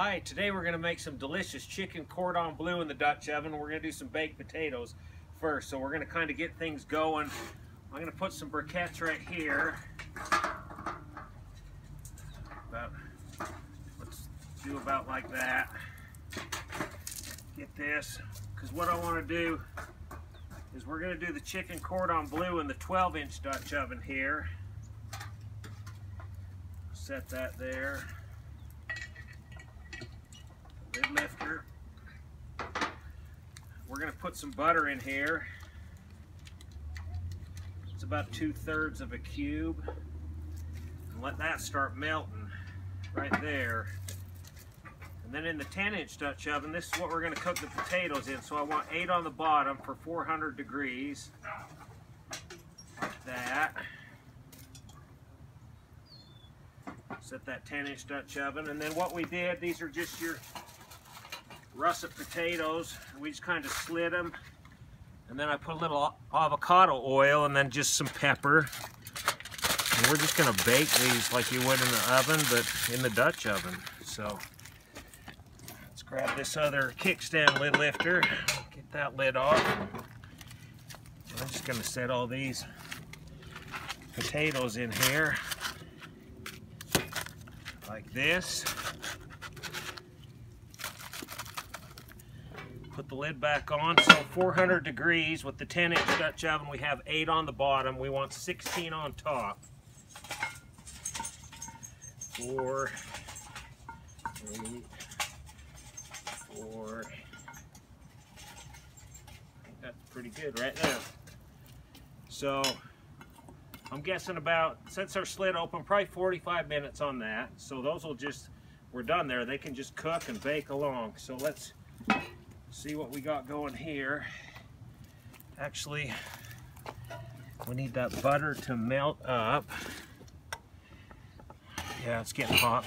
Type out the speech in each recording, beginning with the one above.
Hi, today we're gonna make some delicious chicken cordon bleu in the Dutch oven. We're gonna do some baked potatoes first. So we're gonna kind of get things going. I'm gonna put some briquettes right here. About, let's do about like that. Get this, because what I wanna do is we're gonna do the chicken cordon bleu in the 12 inch Dutch oven here. Set that there lid lifter. We're going to put some butter in here. It's about two thirds of a cube. And let that start melting right there. And then in the 10 inch Dutch oven, this is what we're going to cook the potatoes in. So I want eight on the bottom for 400 degrees. Like that. Set that 10 inch Dutch oven. And then what we did, these are just your russet potatoes. We just kind of slid them. And then I put a little avocado oil and then just some pepper. And we're just gonna bake these like you would in the oven, but in the Dutch oven. So let's grab this other kickstand lid lifter. Get that lid off. I'm just gonna set all these potatoes in here like this. Put the lid back on. So 400 degrees with the 10 inch Dutch oven. We have eight on the bottom. We want 16 on top. Four, eight, four. That's pretty good right there. So I'm guessing about, since our slit open, probably 45 minutes on that. So those will just, we're done there. They can just cook and bake along. So let's see what we got going here. Actually, we need that butter to melt up. Yeah, it's getting hot.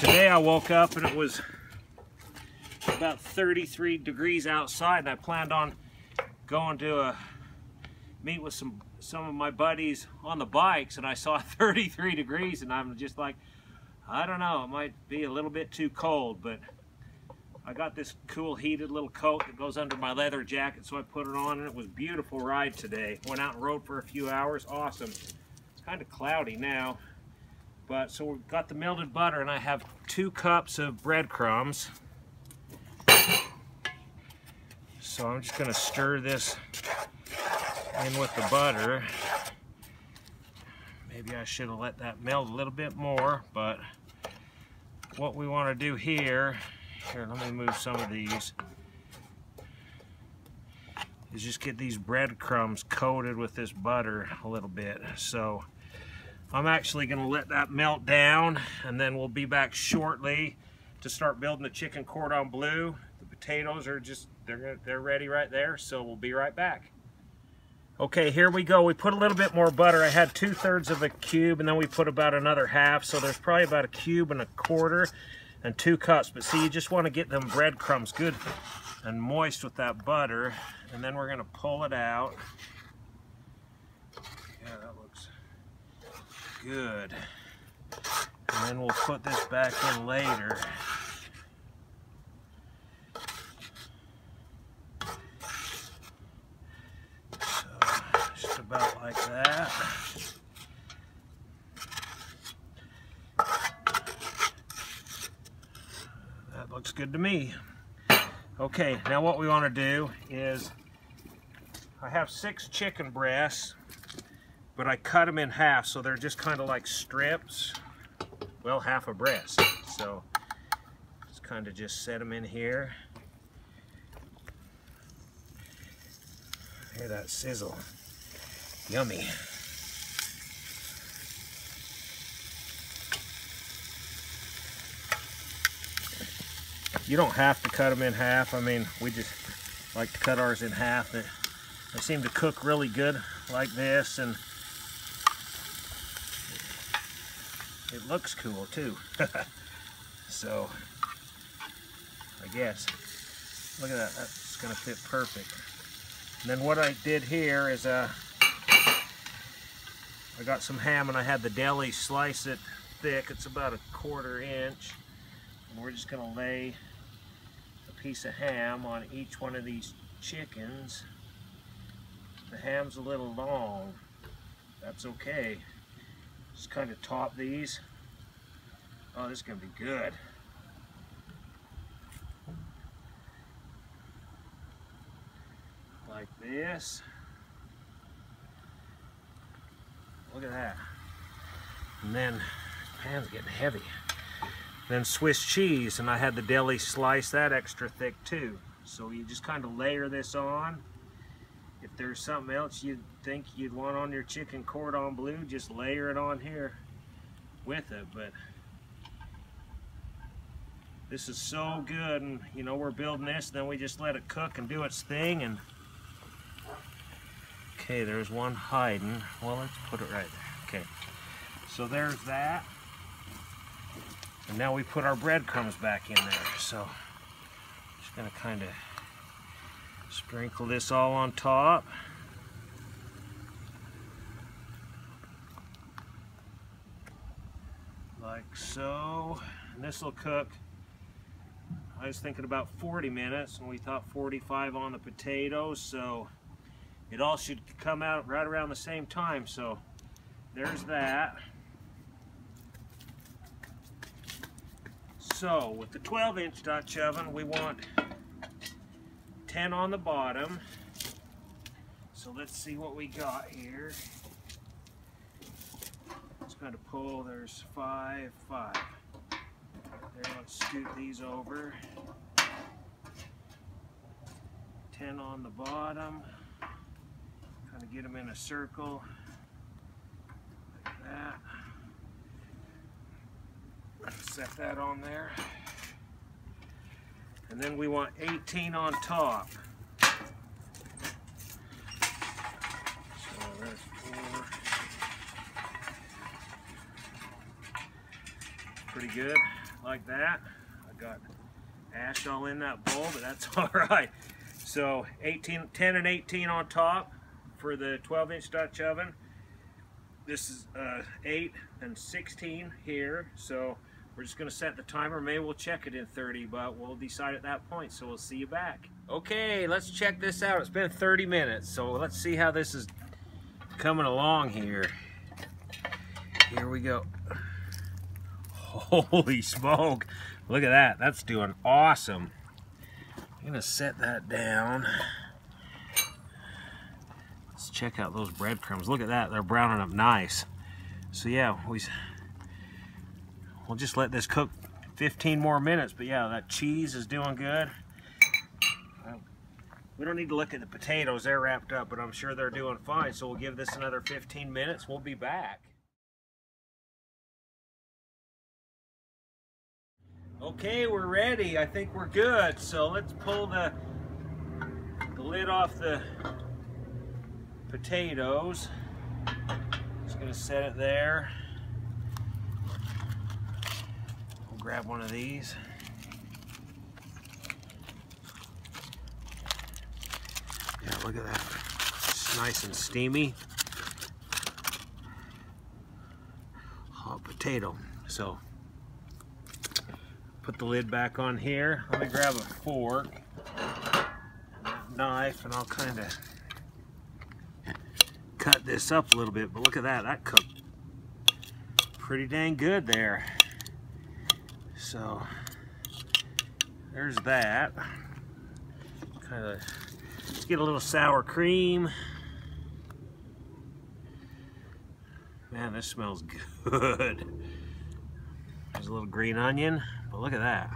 Today I woke up and it was about 33 degrees outside and I planned on going to a meet with some some of my buddies on the bikes and I saw 33 degrees and I'm just like I don't know it might be a little bit too cold but I got this cool heated little coat that goes under my leather jacket, so I put it on, and it was beautiful ride today. Went out and rode for a few hours, awesome. It's kind of cloudy now, but so we've got the melted butter, and I have two cups of breadcrumbs. So I'm just gonna stir this in with the butter. Maybe I should have let that melt a little bit more, but what we want to do here here, let me move some of these. Is just get these breadcrumbs coated with this butter a little bit. So I'm actually going to let that melt down and then we'll be back shortly to start building the chicken cordon bleu. The potatoes are just, they're, they're ready right there, so we'll be right back. Okay, here we go. We put a little bit more butter. I had two thirds of a cube and then we put about another half. So there's probably about a cube and a quarter and two cups. But see, you just want to get them breadcrumbs good and moist with that butter. And then we're going to pull it out. Yeah, that looks good. And then we'll put this back in later. Just about like that. looks good to me. Okay, now what we want to do is, I have six chicken breasts, but I cut them in half, so they're just kind of like strips. Well, half a breast. So, just kind of just set them in here. Hear that sizzle. Yummy. You don't have to cut them in half. I mean, we just like to cut ours in half. They, they seem to cook really good like this, and it looks cool too. so, I guess, look at that, that's gonna fit perfect. And then what I did here is uh, I got some ham and I had the deli slice it thick. It's about a quarter inch. And we're just gonna lay piece of ham on each one of these chickens. The ham's a little long. That's okay. Just kind of top these. Oh, this is gonna be good. Like this. Look at that. And then, pan's getting heavy. Then Swiss cheese, and I had the deli slice that extra thick too. So you just kind of layer this on. If there's something else you think you'd want on your chicken cordon bleu, just layer it on here with it. But this is so good, and you know we're building this, then we just let it cook and do its thing. And okay, there's one hiding. Well, let's put it right there. Okay, so there's that. And now we put our breadcrumbs back in there. So just gonna kind of sprinkle this all on top. Like so. And this will cook, I was thinking about 40 minutes and we thought 45 on the potatoes. So it all should come out right around the same time. So there's that. So with the 12 inch Dutch oven, we want 10 on the bottom. So let's see what we got here. Just going to pull, there's five, five. There, let's scoot these over. 10 on the bottom. Kind of get them in a circle like that set that on there. And then we want 18 on top. So there's four. Pretty good, like that. I got ash all in that bowl, but that's all right. So 18, 10 and 18 on top for the 12 inch Dutch oven. This is uh, 8 and 16 here. So we're just going to set the timer. Maybe we'll check it in 30, but we'll decide at that point. So we'll see you back. Okay, let's check this out. It's been 30 minutes, so let's see how this is coming along here. Here we go. Holy smoke. Look at that. That's doing awesome. I'm going to set that down. Let's check out those breadcrumbs. Look at that. They're browning up nice. So yeah, we we'll just let this cook 15 more minutes. But yeah, that cheese is doing good. We don't need to look at the potatoes, they're wrapped up, but I'm sure they're doing fine. So we'll give this another 15 minutes. We'll be back. Okay, we're ready. I think we're good. So let's pull the, the lid off the potatoes. Just gonna set it there. Grab one of these. Yeah, look at that. It's nice and steamy. Hot potato. So, put the lid back on here. Let me grab a fork, knife, and I'll kind of cut this up a little bit. But look at that. That cooked pretty dang good there. So there's that. Kind of get a little sour cream. Man, this smells good. There's a little green onion, but look at that.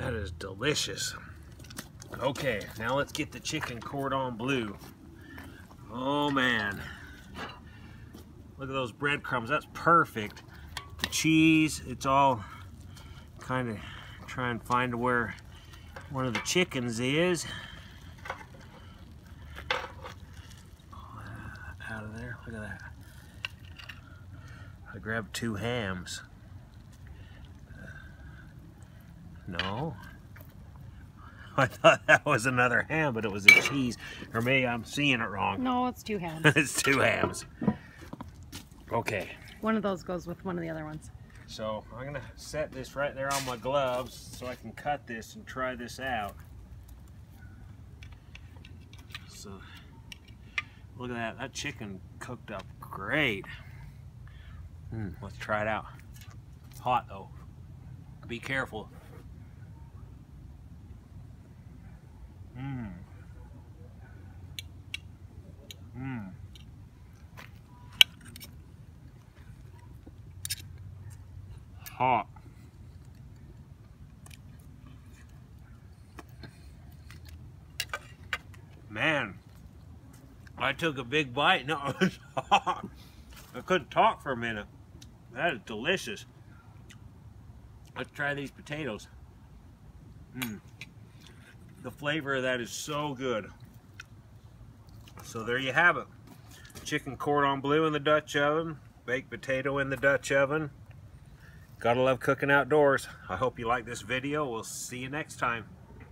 That is delicious. Okay, now let's get the chicken cordon bleu. Oh man. Look at those breadcrumbs, that's perfect cheese. It's all kind of try and find where one of the chickens is. out of there. Look at that. I grabbed two hams. no. I thought that was another ham, but it was a cheese. Or maybe I'm seeing it wrong. No, it's two hams. it's two hams. Okay, One of those goes with one of the other ones. so I'm gonna set this right there on my gloves so I can cut this and try this out. So, look at that, that chicken cooked up great. Mm, let's try it out. Hot though. Be careful. Mmm. Mmm. Hot. Man, I took a big bite. No, hot. I couldn't talk for a minute. That is delicious. Let's try these potatoes. Mm. The flavor of that is so good. So there you have it. Chicken cordon bleu in the Dutch oven, baked potato in the Dutch oven. Gotta love cooking outdoors. I hope you like this video. We'll see you next time.